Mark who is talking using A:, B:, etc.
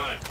A: That.